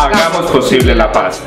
Hagamos posible la paz.